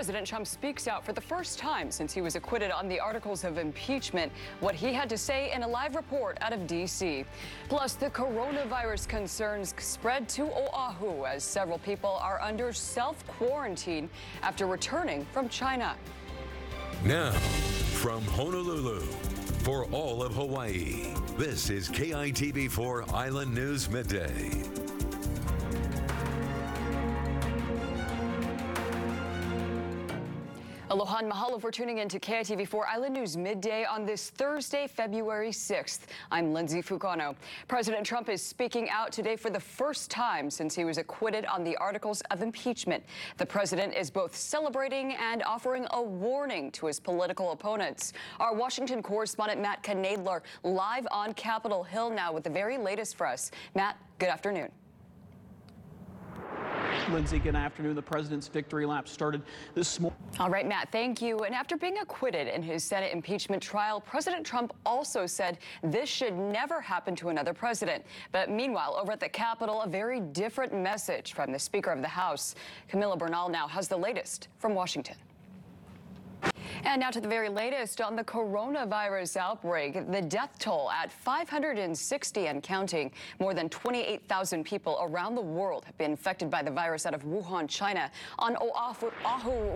President Trump speaks out for the first time since he was acquitted on the articles of impeachment, what he had to say in a live report out of D.C. Plus, the coronavirus concerns spread to Oahu as several people are under self quarantine after returning from China. Now, from Honolulu, for all of Hawaii, this is KITV4 Island News Midday. Aloha and mahalo for tuning in to KITV4 Island News Midday on this Thursday, February 6th. I'm Lindsey Fukano. President Trump is speaking out today for the first time since he was acquitted on the articles of impeachment. The president is both celebrating and offering a warning to his political opponents. Our Washington correspondent Matt Knoedler live on Capitol Hill now with the very latest for us. Matt, good afternoon. Lindsey, good afternoon. The president's victory lap started this morning. All right, Matt, thank you. And after being acquitted in his Senate impeachment trial, President Trump also said this should never happen to another president. But meanwhile, over at the Capitol, a very different message from the Speaker of the House. Camila Bernal now has the latest from Washington. And now to the very latest on the coronavirus outbreak. The death toll at 560 and counting. More than 28,000 people around the world have been infected by the virus out of Wuhan, China. On Oahu,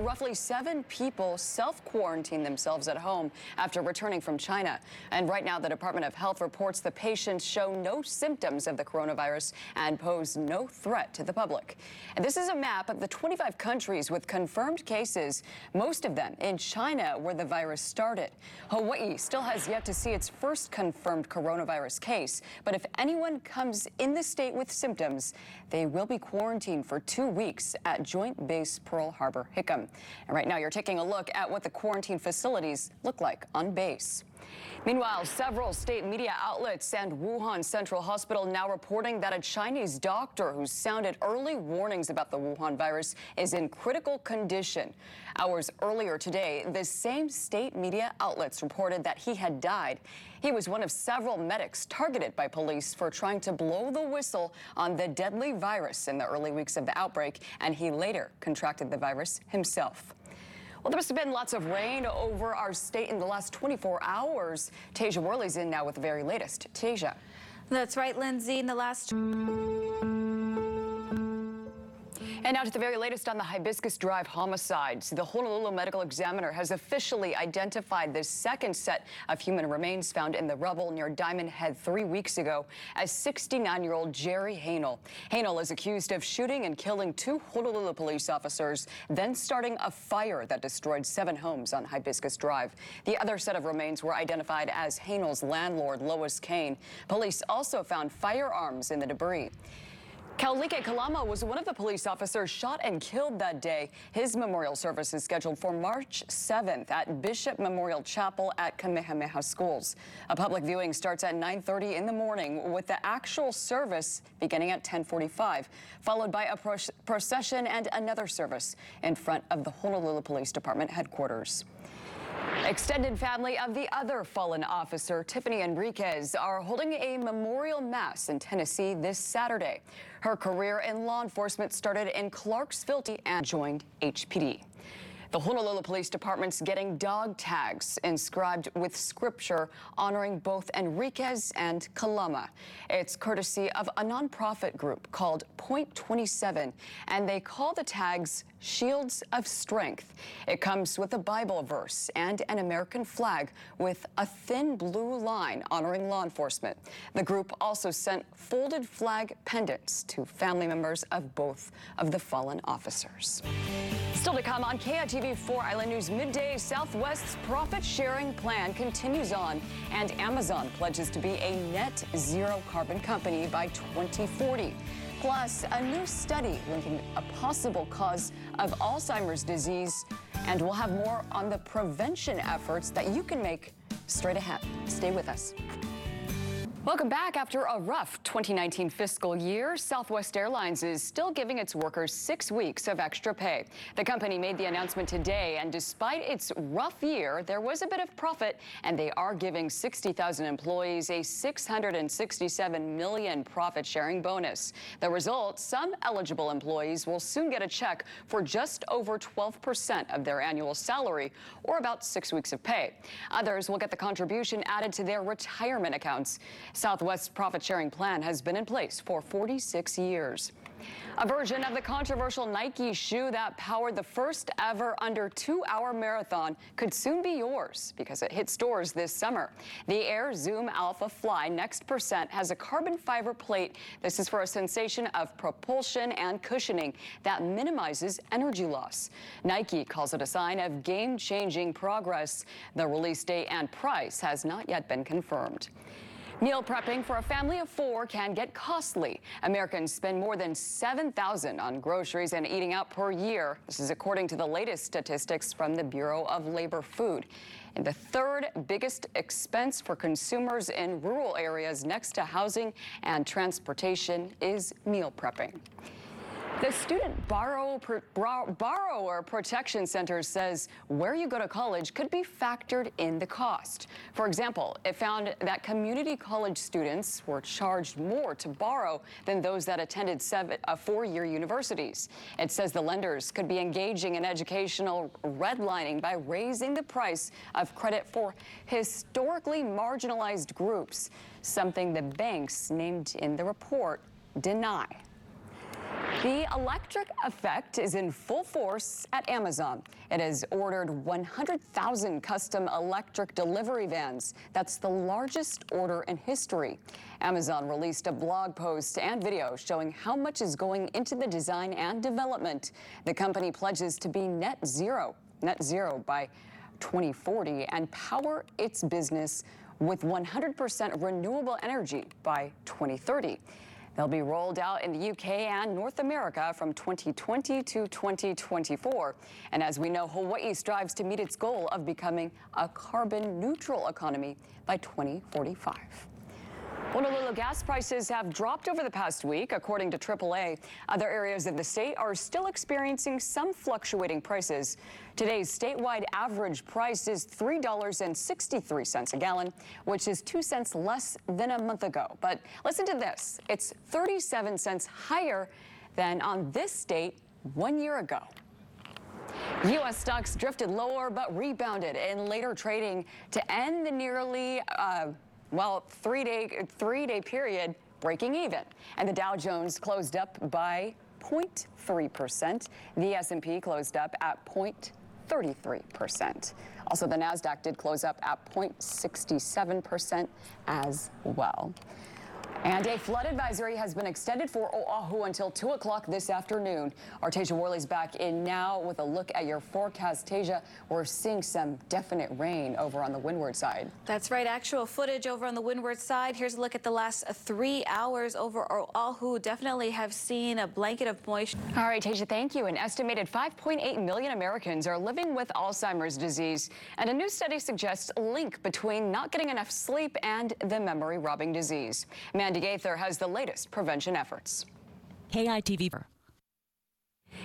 roughly seven people self-quarantined themselves at home after returning from China. And right now, the Department of Health reports the patients show no symptoms of the coronavirus and pose no threat to the public. And this is a map of the 25 countries with confirmed cases, most of them in China China, where the virus started. Hawaii still has yet to see its first confirmed coronavirus case, but if anyone comes in the state with symptoms, they will be quarantined for two weeks at Joint Base Pearl Harbor Hickam. And right now, you're taking a look at what the quarantine facilities look like on base. Meanwhile, several state media outlets and Wuhan Central Hospital now reporting that a Chinese doctor who sounded early warnings about the Wuhan virus is in critical condition. Hours earlier today, the same state media outlets reported that he had died. He was one of several medics targeted by police for trying to blow the whistle on the deadly virus in the early weeks of the outbreak, and he later contracted the virus himself. Well, there must have been lots of rain over our state in the last 24 hours. Tasia Worley's in now with the very latest. Tasia. That's right, Lindsey. In the last... And now to the very latest on the Hibiscus Drive homicides. The Honolulu Medical Examiner has officially identified the second set of human remains found in the rubble near Diamond Head three weeks ago as 69-year-old Jerry Hanel. Hanel is accused of shooting and killing two Honolulu police officers, then starting a fire that destroyed seven homes on Hibiscus Drive. The other set of remains were identified as Hanel's landlord, Lois Cain. Police also found firearms in the debris. Kaulike Kalama was one of the police officers shot and killed that day. His memorial service is scheduled for March 7th at Bishop Memorial Chapel at Kamehameha Schools. A public viewing starts at 9.30 in the morning with the actual service beginning at 10.45, followed by a procession and another service in front of the Honolulu Police Department headquarters. Extended family of the other fallen officer, Tiffany Enriquez, are holding a memorial mass in Tennessee this Saturday. Her career in law enforcement started in Clarksville and joined HPD. The Honolulu Police Department's getting dog tags inscribed with scripture honoring both Enriquez and Kalama. It's courtesy of a nonprofit group called Point 27, and they call the tags Shields of Strength. It comes with a Bible verse and an American flag with a thin blue line honoring law enforcement. The group also sent folded flag pendants to family members of both of the fallen officers. Still to come on KITV4 Island News Midday, Southwest's profit sharing plan continues on, and Amazon pledges to be a net zero carbon company by 2040. Plus, a new study linking a possible cause of Alzheimer's disease, and we'll have more on the prevention efforts that you can make straight ahead. Stay with us. Welcome back. After a rough 2019 fiscal year, Southwest Airlines is still giving its workers six weeks of extra pay. The company made the announcement today, and despite its rough year, there was a bit of profit, and they are giving 60,000 employees a 667 million profit sharing bonus. The result, some eligible employees will soon get a check for just over 12% of their annual salary, or about six weeks of pay. Others will get the contribution added to their retirement accounts. Southwest's profit sharing plan has been in place for 46 years. A version of the controversial Nike shoe that powered the first ever under two hour marathon could soon be yours because it hit stores this summer. The Air Zoom Alphafly Next Percent has a carbon fiber plate. This is for a sensation of propulsion and cushioning that minimizes energy loss. Nike calls it a sign of game changing progress. The release date and price has not yet been confirmed. Meal prepping for a family of four can get costly. Americans spend more than 7,000 on groceries and eating out per year. This is according to the latest statistics from the Bureau of Labor Food. And the third biggest expense for consumers in rural areas next to housing and transportation is meal prepping. The Student Borrow, Borrower Protection Center says where you go to college could be factored in the cost. For example, it found that community college students were charged more to borrow than those that attended seven, uh, four-year universities. It says the lenders could be engaging in educational redlining by raising the price of credit for historically marginalized groups, something the banks named in the report deny. The electric effect is in full force at Amazon. It has ordered 100,000 custom electric delivery vans. That's the largest order in history. Amazon released a blog post and video showing how much is going into the design and development. The company pledges to be net zero, net zero by 2040 and power its business with 100% renewable energy by 2030. They'll be rolled out in the UK and North America from 2020 to 2024. And as we know, Hawaii strives to meet its goal of becoming a carbon neutral economy by 2045. Honolulu gas prices have dropped over the past week, according to AAA. Other areas of the state are still experiencing some fluctuating prices. Today's statewide average price is $3.63 a gallon, which is 2 cents less than a month ago. But listen to this. It's 37 cents higher than on this date one year ago. U.S. stocks drifted lower but rebounded in later trading to end the nearly uh, well, three-day three-day period breaking even. And the Dow Jones closed up by 0.3%. The S&P closed up at 0.33%. Also, the Nasdaq did close up at 0.67% as well. And a flood advisory has been extended for Oahu until 2 o'clock this afternoon. Our Tasia Worley's back in now with a look at your forecast. Tasia, we're seeing some definite rain over on the windward side. That's right. Actual footage over on the windward side. Here's a look at the last three hours over Oahu. Definitely have seen a blanket of moisture. All right, Tasia, thank you. An estimated 5.8 million Americans are living with Alzheimer's disease. And a new study suggests a link between not getting enough sleep and the memory robbing disease. Man Andy Gaither has the latest prevention efforts. KITV.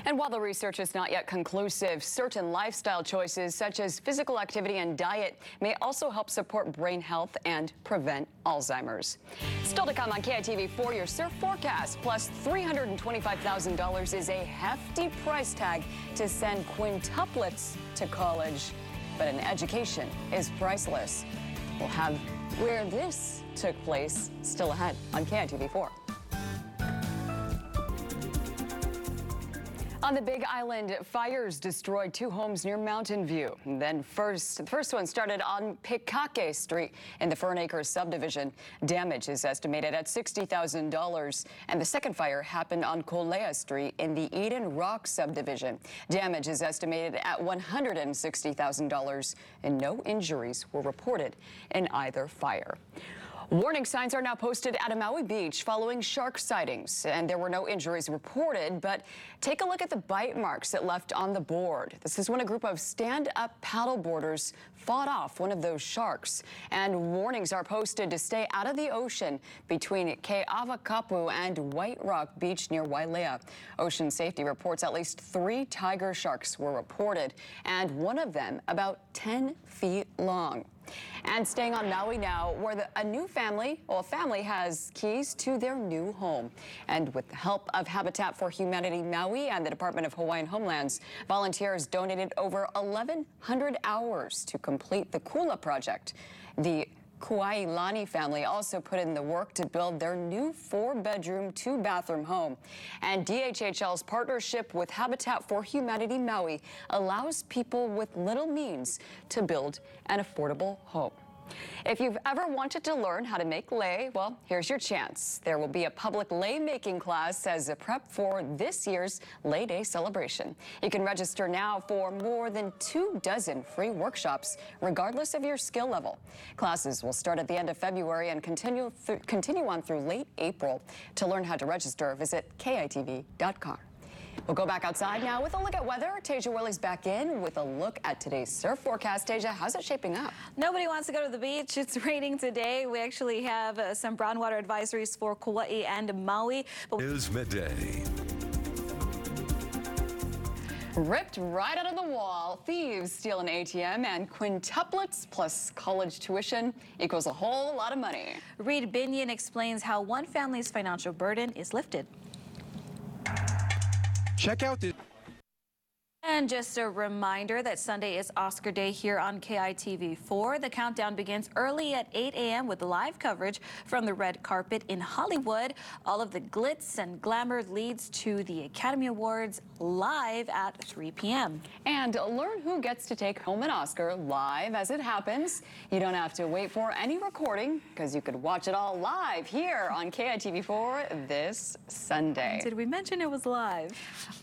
And while the research is not yet conclusive, certain lifestyle choices such as physical activity and diet may also help support brain health and prevent Alzheimer's. Still to come on KITV4, your surf forecast, plus $325,000 is a hefty price tag to send quintuplets to college. But an education is priceless. We'll have where this took place still ahead on KITV4. On the Big Island, fires destroyed two homes near Mountain View. And then first, the first one started on Pikake Street in the Fern Acres subdivision. Damage is estimated at $60,000. And the second fire happened on Kolea Street in the Eden Rock subdivision. Damage is estimated at $160,000 and no injuries were reported in either fire. Warning signs are now posted at a Maui beach following shark sightings, and there were no injuries reported. But take a look at the bite marks it left on the board. This is when a group of stand up paddleboarders fought off one of those sharks. And warnings are posted to stay out of the ocean between Ke'awakapu and White Rock Beach near Wailea. Ocean Safety reports at least three tiger sharks were reported, and one of them about 10 feet long. And staying on Maui now, where the, a new family, well, a family has keys to their new home. And with the help of Habitat for Humanity Maui and the Department of Hawaiian Homelands, volunteers donated over 1,100 hours to complete the Kula project. The Kuailani family also put in the work to build their new four bedroom, two bathroom home. And DHHL's partnership with Habitat for Humanity Maui allows people with little means to build an affordable home. If you've ever wanted to learn how to make lei, well, here's your chance. There will be a public lei making class as a prep for this year's Lei Day celebration. You can register now for more than two dozen free workshops, regardless of your skill level. Classes will start at the end of February and continue, continue on through late April. To learn how to register, visit kitv.com. We'll go back outside now with a look at weather. Tasia Worley's back in with a look at today's surf forecast. Tasia, how's it shaping up? Nobody wants to go to the beach. It's raining today. We actually have uh, some brown water advisories for Kauai and Maui. But News Midday. Ripped right out of the wall, thieves steal an ATM and quintuplets plus college tuition equals a whole lot of money. Reed Binion explains how one family's financial burden is lifted. Check out the And just a reminder that Sunday is Oscar Day here on KITV4. The countdown begins early at 8 a.m. with live coverage from the red carpet in Hollywood. All of the glitz and glamour leads to the Academy Awards live at 3 p.m. And learn who gets to take home an Oscar live as it happens. You don't have to wait for any recording because you could watch it all live here on KITV4 this Sunday. Did we mention it was live?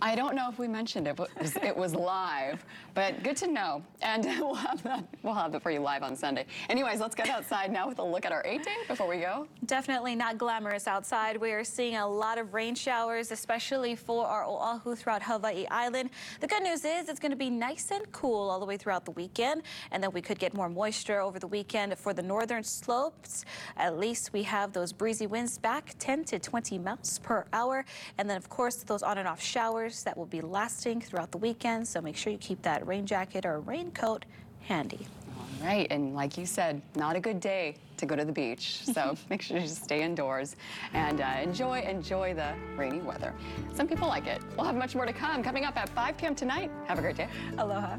I don't know if we mentioned it, but it was, it was live. But good to know. And we'll have that we'll have it for you live on Sunday. Anyways, let's get outside now with a look at our eight day before we go. Definitely not glamorous outside. We are seeing a lot of rain showers, especially for our Oahu throughout Hawaii Island. The good news is it's going to be nice and cool all the way throughout the weekend, and then we could get more moisture over the weekend for the northern slopes. At least we have those breezy winds back 10 to 20 miles per hour, and then of course those on and off showers that will be lasting throughout the weekend. So make sure you keep that rain jacket or raincoat handy. All right, and like you said, not a good day to go to the beach. So make sure you stay indoors and uh, enjoy enjoy the rainy weather. Some people like it. We'll have much more to come coming up at 5 p.m. tonight. Have a great day. Aloha.